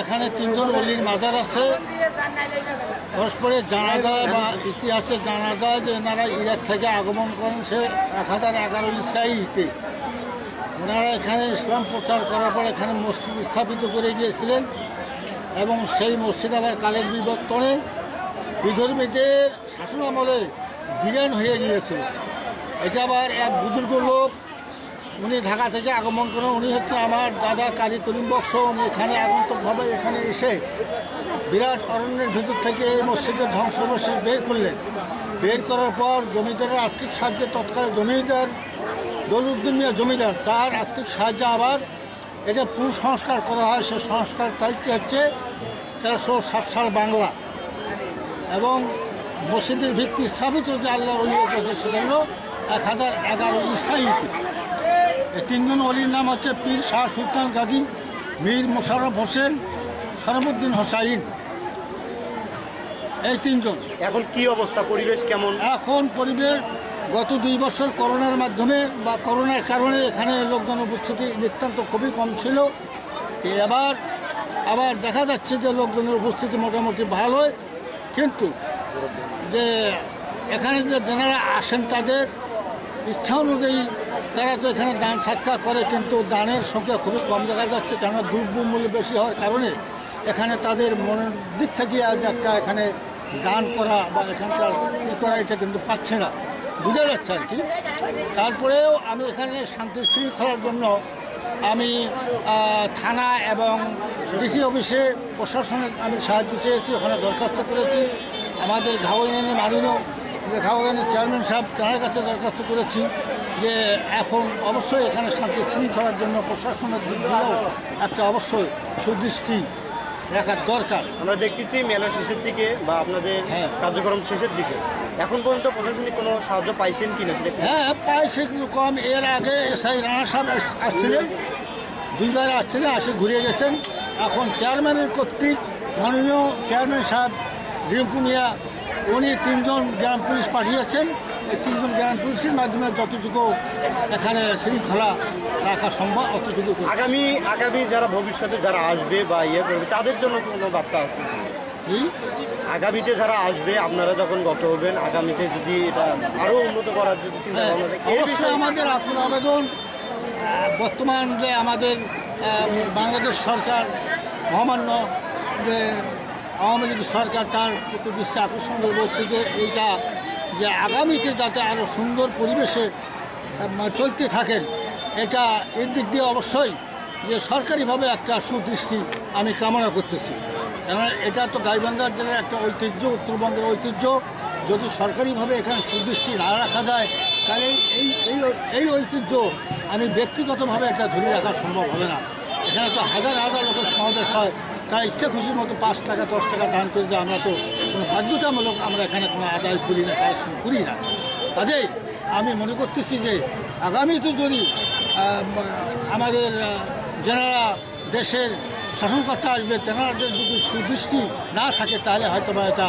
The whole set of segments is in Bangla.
এখানে তিনজন অলির মাজার আছে। পরস্পরের জানা যায় বা ইতিহাসে জানা যায় যে এনারা ইরাক থেকে আগমন করেন, সে এক হাজার এগারো ইসাইতে। ওনারা এখানে ইসলাম প্রচার করার পর এখানে মসজিদ স্থাপিত করে গিয়েছিলেন এবং সেই মসজিদ আবার কালের বিবর্তনে বিধর্মীদের শাসন আমলে বিলীন হয়ে গিয়েছিল। এটা আবার এক বুজুর্গ লোক উনি ঢাকা থেকে আগমন করেন। উনি হচ্ছে আমার দাদা কারি করিম বক্স। উনি এখানে আগন্তকভাবে এখানে এসে বিরাট অরণ্যের ভিতর থেকে এই মসজিদের ধ্বংসাবশেষ বের করলেন। বের করার পর জমিদারের আর্থিক সাহায্যে তৎকালে জমিদার দলুদ্দিন মিয়া জমিদার, তার আর্থিক সাহায্যে আবার এটা পুনঃসংস্কার করা হয়। সে সংস্কার তারিখটি হচ্ছে তেরোশো সাত সাল বাংলা। এবং মসজিদের ভিত্তি স্থাপিত যে আল্লাহ অলি করেছে সেটা এক হাজার এগারো ইসাইতে। এই তিনজন অলির নাম হচ্ছে পীর শাহ সুলতান গাজী মীর মোশাররফ হোসেন সরফুদ্দিন হোসাইন। এই তিনজন। এখন কি অবস্থা? পরিবেশ কেমন? এখন পরিবেশ গত দুই বছর করোনার মাধ্যমে বা করোনার কারণে এখানে লোকজন উপস্থিতি নিতান্ত খুবই কম ছিল। এবার আবার দেখা যাচ্ছে যে লোকজনের উপস্থিতি মোটামুটি ভালোই। কিন্তু যে এখানে যে যারা আসেন তাদের ইচ্ছা অনুযায়ী তারা তো এখানে দান সাক্ষা করে, কিন্তু দানের সংখ্যা খুবই কম দেখা যাচ্ছে, কেননা দ্রব্য মূল্য বেশি হওয়ার কারণে এখানে তাদের মনের দিক থেকে আজ একটা এখানে দান করা বা এখানকার ই করা এটা কিন্তু পাচ্ছে না। বোঝা যাচ্ছে আর কি। তারপরেও আমি এখানে শান্তি শৃঙ্খলার জন্য আমি থানা এবং ডিসি অফিসে প্রশাসনের আমি সাহায্য চেয়েছি, ওখানে দরখাস্ত করেছি। আমাদের ঘাওয়ানি মারিনো ঘাওয়ানি চেয়ারম্যান সাহেব তার কাছে দরখাস্ত করেছি যে এখন অবশ্যই এখানে শান্তি শৃঙ্খলার জন্য প্রশাসনের দিক দিয়েও একটা অবশ্যই সুদৃষ্টি রাখার দরকার। আমরা দেখতেছি মেলা শেষের দিকে বা আপনাদের হ্যাঁ। কার্যক্রম শেষের দিকে। এখন পর্যন্ত প্রশাসনিক কোনো সাহায্য পাইছেন কি না হ্যাঁ পাইছে কিন্তু কম। এর আগে এসআই রানা সাহেব আস- আসছিলেন দুইবার আসছিলেন আসে ঘুরিয়ে গেছেন। এখন চেয়ারম্যানের কর্তৃক মাননীয় চেয়ারম্যান সাহেব মিয়া উনি তিনজন গ্রাম পুলিশ পাঠিয়েছেন। এই তিনজন গ্রাম পুলিশের মাধ্যমে যতটুকু এখানে শৃঙ্খলা রাখা সম্ভব অতটুকু আগামী আগামী যারা ভবিষ্যতে যারা আসবে বা ইয়ে করবে তাদের জন্য কোনো বার্তা আছে? আগামীতে যারা আসবে আপনারা যখন গত হবেন আগামীতে যদি এটা আরও উন্নত করার যদি চিন্তা হ্যাঁ, অবশ্যই আমাদের আকুল আবেদন বর্তমান যে আমাদের বাংলাদেশ সরকার মহামান্য যে আওয়ামী লীগ সরকার তার প্রতি দৃষ্টি আকর্ষণ করে বলছে যে এইটা যে আগামীতে যাতে আরও সুন্দর পরিবেশে চলতে থাকেন, এটা এর দিক দিয়ে অবশ্যই যে সরকারিভাবে একটা সুদৃষ্টি আমি কামনা করতেছি। কেননা এটা তো গাইবান্ধার জেলার একটা ঐতিহ্য, উত্তরবঙ্গের ঐতিহ্য। যদি সরকারিভাবে এখানে সুদৃষ্টি না রাখা যায়, তাহলে এই এই এই ঐতিহ্য আমি ব্যক্তিগতভাবে এটা ধরে রাখা সম্ভব হবে না। এখানে তো হাজার হাজার লোকের সমাবেশ হয়। তারা ইচ্ছা খুশির মতো পাঁচ টাকা, দশ টাকা দান করে যে আমরা তো কোনো বাধ্যতামূলক আমরা এখানে কোনো আদায় করি না কালেকশন করি না। কাজেই আমি মনে করতেছি যে আগামীতে যদি আমাদের যারা দেশের শাসনকর্তা আসবে, তেনাদের যদি সুদৃষ্টি না থাকে, তাহলে হয়তো বা এটা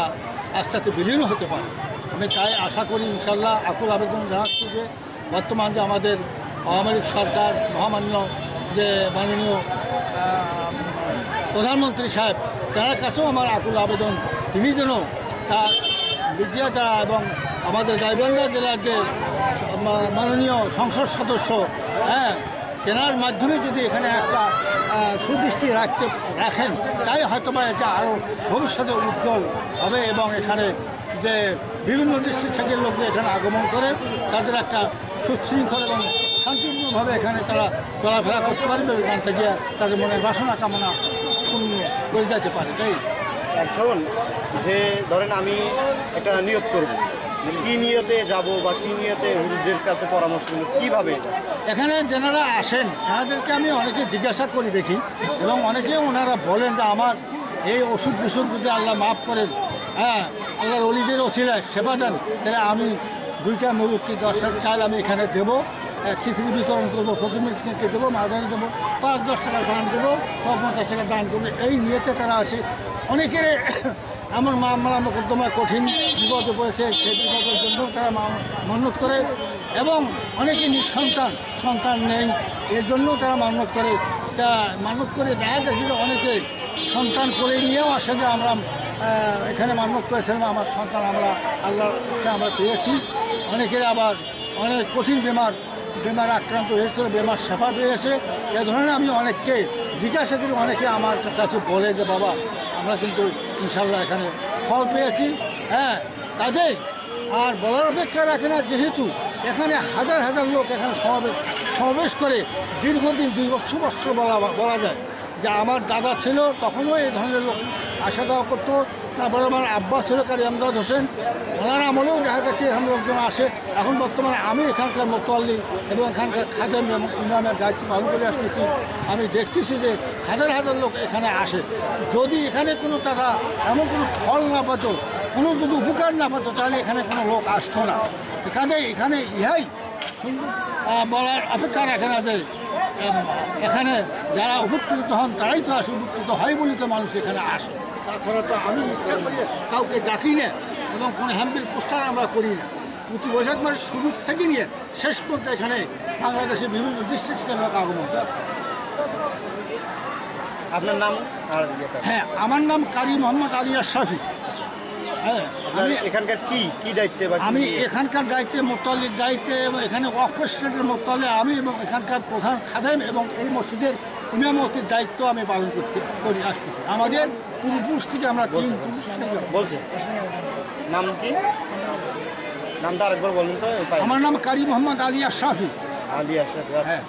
আস্তে আস্তে বিলীন হতে পারে। আমি তাই আশা করি ইনশাল্লাহ আকুল আবেদন জানাচ্ছি যে বর্তমান যে আমাদের আওয়ামী সরকার, মহামান্য যে মাননীয় প্রধানমন্ত্রী সাহেব, তার কাছেও আমার আকুল আবেদন। তিনি যেন তার মিডিয়া এবং আমাদের গাইবান্ধা জেলার যে মাননীয় সংসদ সদস্য হ্যাঁ কেনার মাধ্যমে যদি এখানে একটা সুদৃষ্টি রাখতে, রাখেন, তাই হয়তো বা এটা আরও ভবিষ্যতে উজ্জ্বল হবে এবং এখানে যে বিভিন্ন ডিস্ট্রিক্ট থেকে লোক যে এখানে আগমন করে, তাদের একটা সুশৃঙ্খল এবং শান্তিপূর্ণভাবে এখানে তারা চলাফেরা করতে পারবে এখান থেকে তাদের মনের বাসনা কামনা পূর্ণ করে যেতে পারে। তাই? একজন যে ধরেন আমি একটা নিয়ত করব কি নিয়তে যাব বা কি নিয়তে হুজুরদের কাছে পরামর্শ নেব কীভাবে? এখানে যেনারা আসেন এনাদেরকে আমি অনেকে জিজ্ঞাসা করি দেখি এবং অনেকে ওনারা বলেন যে আমার এই ওষুধ বিসুখ যদি আল্লাহ মাফ করেন হ্যাঁ আল্লাহর অলিদের ওসিলায় সেবা দেন। তাহলে আমি দুইটা মুরুক্তি দশটার চাল আমি এখানে দেবো। খিচুড়ি বিতরণ করব, ফকির মিষ্টিকে দেবো মাদারি দেবো, পাঁচ, দশ টাকা দান করব সব পঞ্চাশ টাকা দান করব এই নিয়েতে তারা আসে। অনেকের এমন মামলা মোকদ্দমা কঠিন, বিপদে পড়েছে, সেই বিপদের জন্য তারা মান্যত করে। এবং অনেকে নিঃসন্তান, সন্তান নেই, এর জন্য তারা মান্যত করে। তা মানত করে, দেখা গেছে অনেকে সন্তান করে নিয়েও আসে যে আমরা এখানে মানত করেছিলাম আমার সন্তান আমরা আল্লাহর আমরা পেয়েছি। অনেকের আবার অনেক কঠিন বেমার বেমার আক্রান্ত হয়েছিল বেমার সেবা পেয়েছে। এ ধরনের আমি অনেককে জিজ্ঞাসা করি, অনেকে আমার কাছে বলে যে, বাবা, আমরা কিন্তু ইনশাল্লাহ এখানে ফল পেয়েছি। হ্যাঁ কাজেই আর বলার অপেক্ষা রাখে না, যেহেতু এখানে হাজার হাজার লোক এখানে সমাবেশ সমাবেশ করে দীর্ঘদিন দীর্ঘশো বছর বলা বলা যায়। যে আমার দাদা ছিল তখনও এই ধরনের লোক আসা যাওয়া করতো। তারপরে আমার আব্বা ছিল কারি আমদাদ হোসেন। ওনার আমলেও দেখা যাচ্ছে এরকম লোকজন আসে। এখন বর্তমানে আমি এখানকার মোতোয়াল্লি এবং এখানকার খাদেম ইমামের দায়িত্ব পালন করে আসতেছি। আমি দেখতেছি যে হাজার হাজার লোক এখানে আসে। যদি এখানে কোনো তারা এমন কোনো ফল না পেত কোনো যদি উপকার না পেত তাহলে এখানে কোনো লোক আসতো না। কাজে এখানে ইহাই বলার অপেক্ষা রাখে না যে এম, এখানে যারা উপকৃত হন তারাই তো আসে উপকৃত হয় বলে তো মানুষ এখানে আসে। তাছাড়া তো আমি ইচ্ছা করি কাউকে ডাকি না এবং কোনো হ্যাম্পিল পোস্টার আমরা করি না। প্রতি বৈশাখ মাসের শুরু থেকে নিয়ে শেষ পর্যন্ত এখানে বাংলাদেশের বিভিন্ন ডিস্ট্রিক্ট থেকে লোক আগমন আপনার নাম হ্যাঁ আমার নাম কারি মোহাম্মদ আলিয়া আশরাফি। হ্যাঁ আমি এখানকার কি কি দায়িত্বে আমি এখানকার দায়িত্বে মোতালিক দায়িত্বে এবং এখানে প্রেসিডেন্টের মোতালে আমি এবং এখানকার প্রধান খাদেম এবং এই মসজিদের ইমামতির দায়িত্ব আমি পালন করতে করে আসতেছি। আমাদের পূর্বপুরুষ থেকে আমরা তিন পুরুষ বলছে নাম কি? নামটা আরেকবার বলুন তো আমার নাম কারি মোহাম্মদ আলিয়া আশরাফি আলিয়া আশরাফ হ্যাঁ।